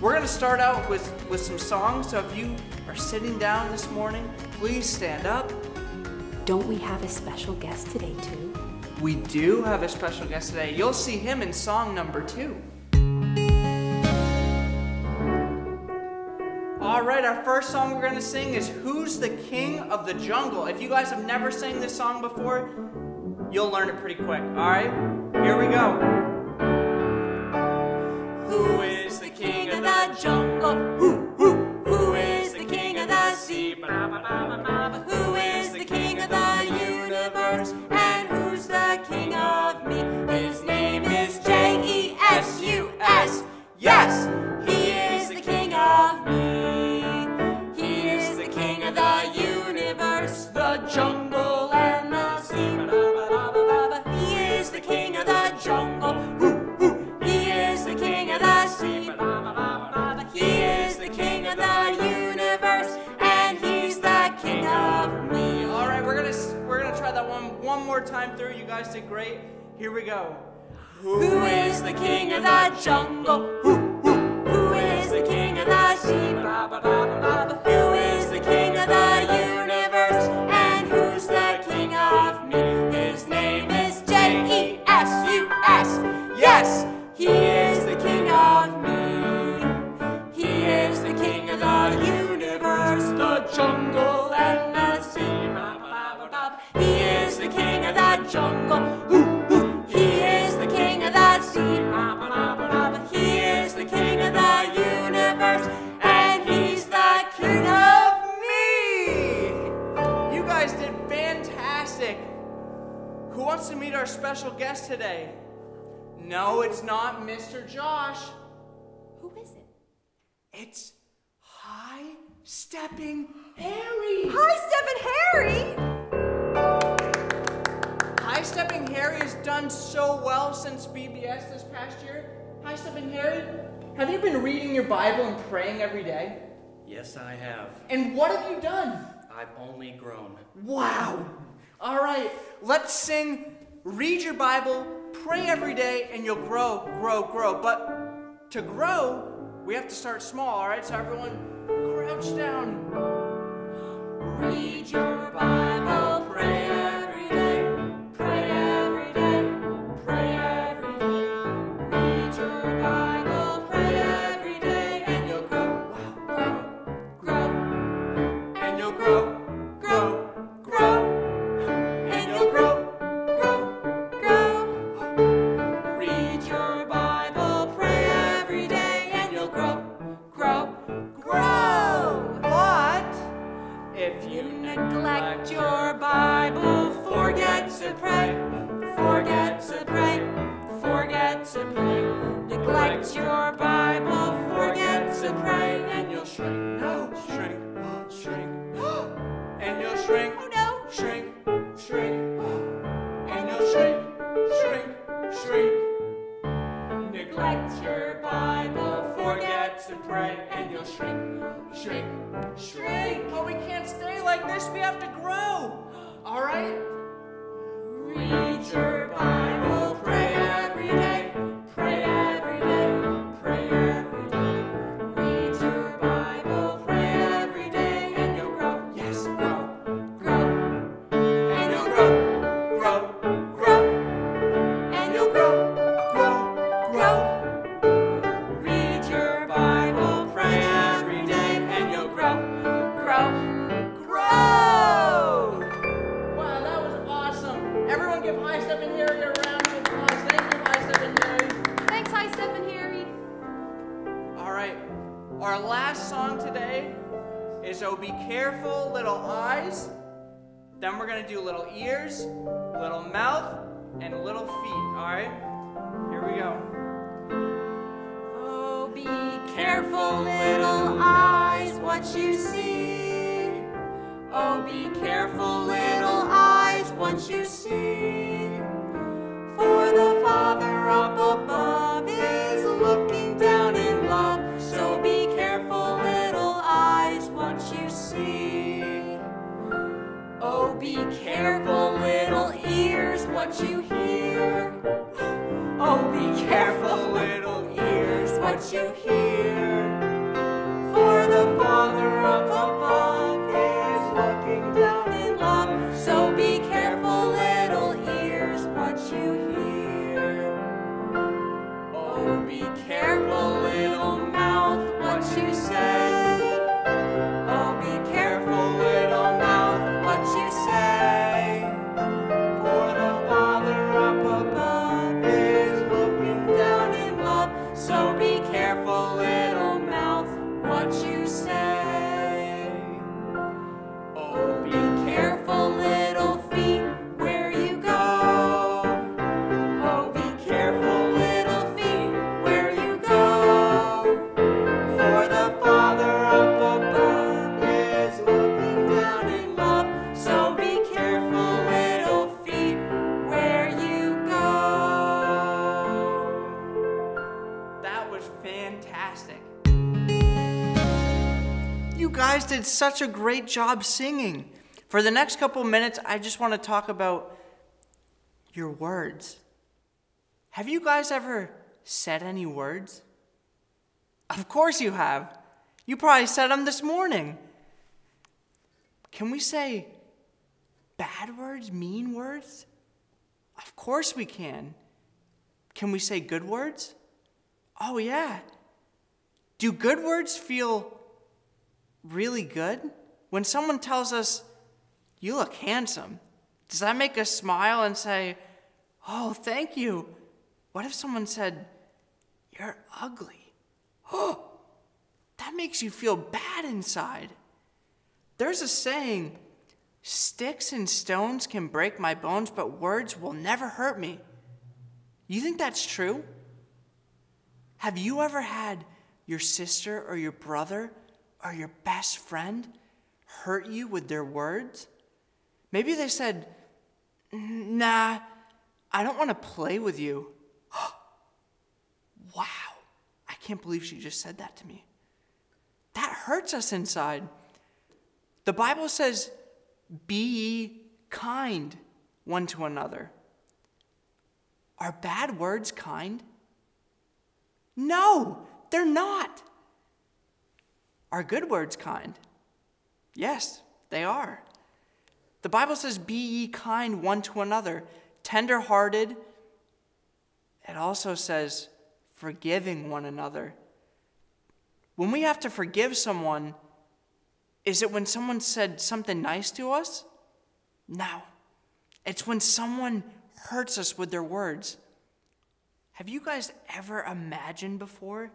We're gonna start out with, with some songs, so if you are sitting down this morning, please stand up. Don't we have a special guest today, too? We do have a special guest today. You'll see him in song number two. All right, our first song we're gonna sing is Who's the King of the Jungle? If you guys have never sang this song before, you'll learn it pretty quick. All right, here we go. Yes, he is the king of me. He is the king of the universe, the jungle and the sea. He is the king of the jungle. He is the king of the sea. He is the king of the universe, and he's the king of me. All right, we're gonna we're gonna try that one one more time through. You guys did great. Here we go. Who is the king of the jungle? Who, who, who is the king of the sea? Who is wants to meet our special guest today? No, it's not Mr. Josh. Who is it? It's High Stepping Harry. High Stepping Harry. High Stepping Harry has done so well since VBS this past year. High Stepping Harry, have you been reading your Bible and praying every day? Yes, I have. And what have you done? I've only grown. Wow. All right, let's sing Read Your Bible, pray every day, and you'll grow, grow, grow. But to grow, we have to start small, all right? So everyone, crouch down. Read your Bible, to pray, and you'll shrink, shrink, shrink. But we can't stay like this. We have to grow. All right? Ears, little mouth, and little feet. All right, here we go. Oh, be careful, little eyes, what you see. Oh, be careful, little eyes, what you see. careful, little ears, what you hear. Oh, be careful, little ears, what you hear. Did such a great job singing. For the next couple minutes, I just want to talk about your words. Have you guys ever said any words? Of course you have. You probably said them this morning. Can we say bad words, mean words? Of course we can. Can we say good words? Oh, yeah. Do good words feel really good? When someone tells us, you look handsome, does that make us smile and say, oh, thank you? What if someone said, you're ugly? Oh, that makes you feel bad inside. There's a saying, sticks and stones can break my bones, but words will never hurt me. You think that's true? Have you ever had your sister or your brother or your best friend hurt you with their words? Maybe they said, Nah, I don't want to play with you. wow, I can't believe she just said that to me. That hurts us inside. The Bible says, Be kind one to another. Are bad words kind? No, they're not. Are good words kind? Yes, they are. The Bible says, Be ye kind one to another, tender hearted. It also says, forgiving one another. When we have to forgive someone, is it when someone said something nice to us? No. It's when someone hurts us with their words. Have you guys ever imagined before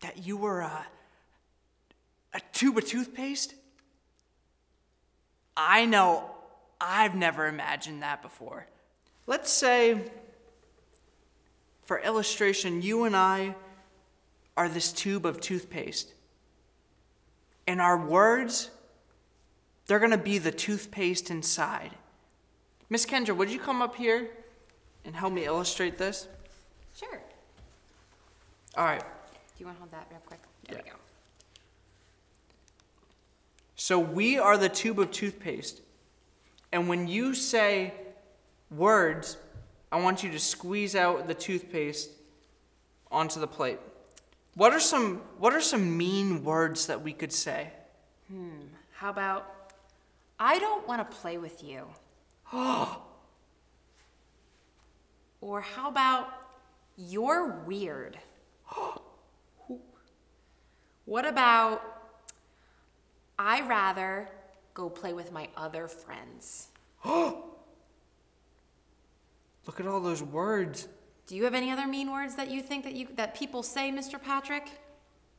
that you were a, a tube of toothpaste? I know I've never imagined that before. Let's say, for illustration, you and I are this tube of toothpaste. And our words, they're going to be the toothpaste inside. Miss Kendra, would you come up here and help me illustrate this? Sure. All right. Do you want to hold that real quick? There we Yeah. go. So we are the tube of toothpaste. And when you say words, I want you to squeeze out the toothpaste onto the plate. What are some what are some mean words that we could say? Hmm, how about, I don't want to play with you? or how about, you're weird? what about, I rather go play with my other friends? Look at all those words. Do you have any other mean words that you think that you that people say, Mr. Patrick?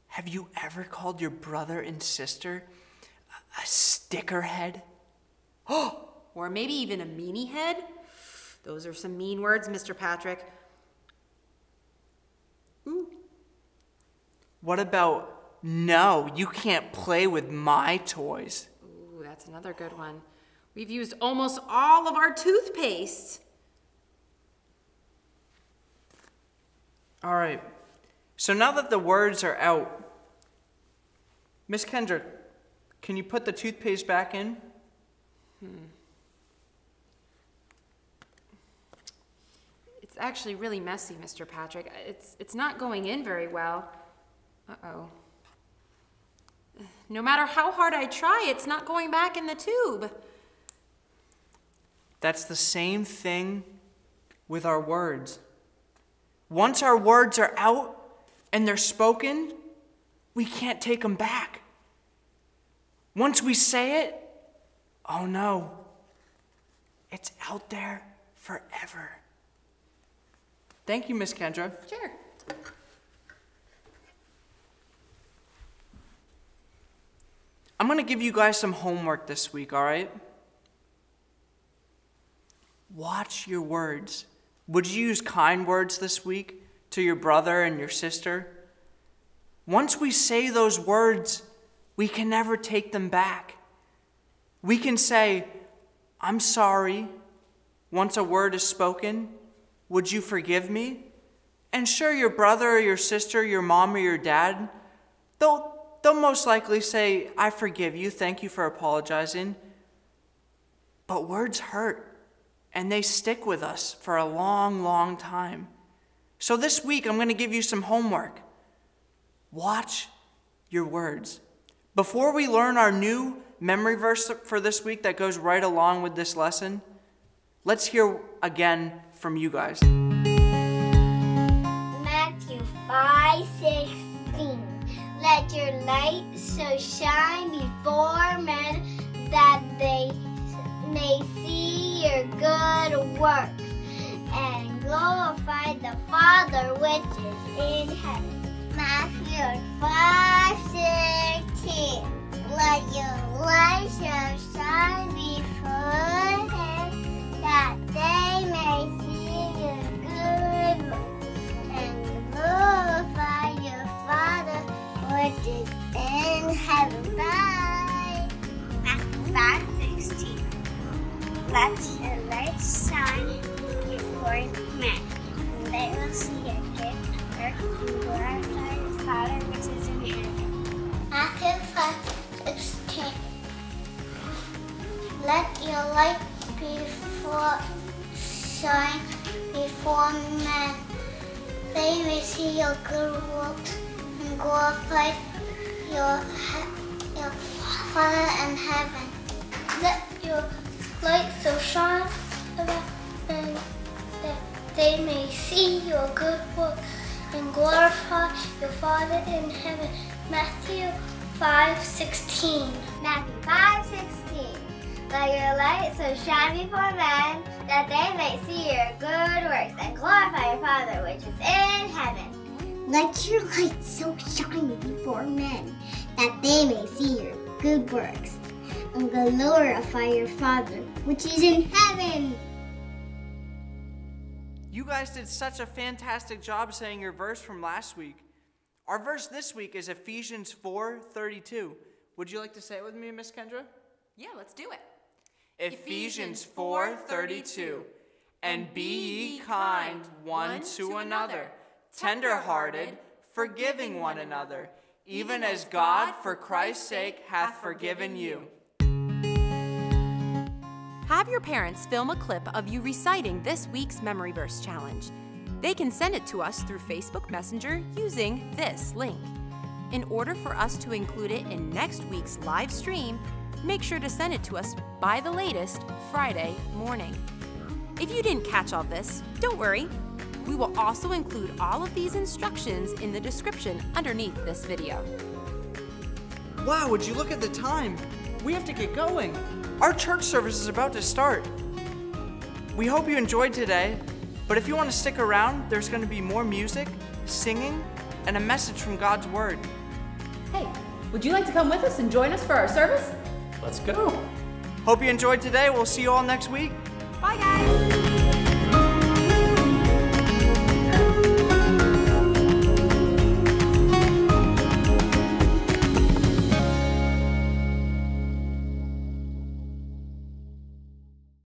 Have you ever called your brother and sister a, a stickerhead? Or maybe even a meanie head? Those are some mean words, Mr. Patrick. What about no, you can't play with my toys? Ooh, that's another good one. We've used almost all of our toothpaste. All right. So now that the words are out, Miss Kendra, can you put the toothpaste back in? Hmm. It's actually really messy, Mr. Patrick. It's it's not going in very well. Uh-oh. No matter how hard I try, it's not going back in the tube. That's the same thing with our words. Once our words are out and they're spoken, we can't take them back. Once we say it, oh no, it's out there forever. Thank you, Miss Kendra. Sure. I'm going to give you guys some homework this week, all right? Watch your words. Would you use kind words this week to your brother and your sister? Once we say those words, we can never take them back. We can say, I'm sorry. Once a word is spoken, would you forgive me? And sure, your brother or your sister, your mom or your dad, they'll, they'll most likely say, I forgive you, thank you for apologizing. But words hurt, and they stick with us for a long, long time. So this week, I'm going to give you some homework. Watch your words. Before we learn our new memory verse for this week that goes right along with this lesson, let's hear again from you guys. Matthew 5 16. Let your light so shine before men that they may see your good works and glorify the Father which is in heaven. Matthew 5 16. Let your light so shine before them that they may see is in heaven. Bye. Matthew 5 16. Let your light shine before men, and they will see your good work and glorify your Father which is in heaven. Matthew 5 16. Let your light before shine before men. They may see your good works glorify your, your Father in heaven. Let your light so shine them that they may see your good work and glorify your Father in heaven. Matthew 5:16. Matthew 5:16. Let your light so shine before men that they may see your good works and glorify your Father which is in heaven. Let your light so shine before men that they may see your good works and glorify your Father which is in heaven. You guys did such a fantastic job saying your verse from last week. Our verse this week is Ephesians 4:32. Would you like to say it with me, Miss Kendra? Yeah, let's do it. Ephesians 4:32 And be ye kind one to another, tender-hearted, forgiving one another, even as God for Christ's sake hath forgiven you. Have your parents film a clip of you reciting this week's Memory Verse Challenge. They can send it to us through Facebook Messenger using this link. In order for us to include it in next week's live stream, make sure to send it to us by the latest Friday morning. If you didn't catch all this, don't worry. We will also include all of these instructions in the description underneath this video. Wow, would you look at the time? We have to get going. Our church service is about to start. We hope you enjoyed today, but if you want to stick around, there's going to be more music, singing, and a message from God's Word. Hey, would you like to come with us and join us for our service? Let's go. Hope you enjoyed today. We'll see you all next week. Bye, guys!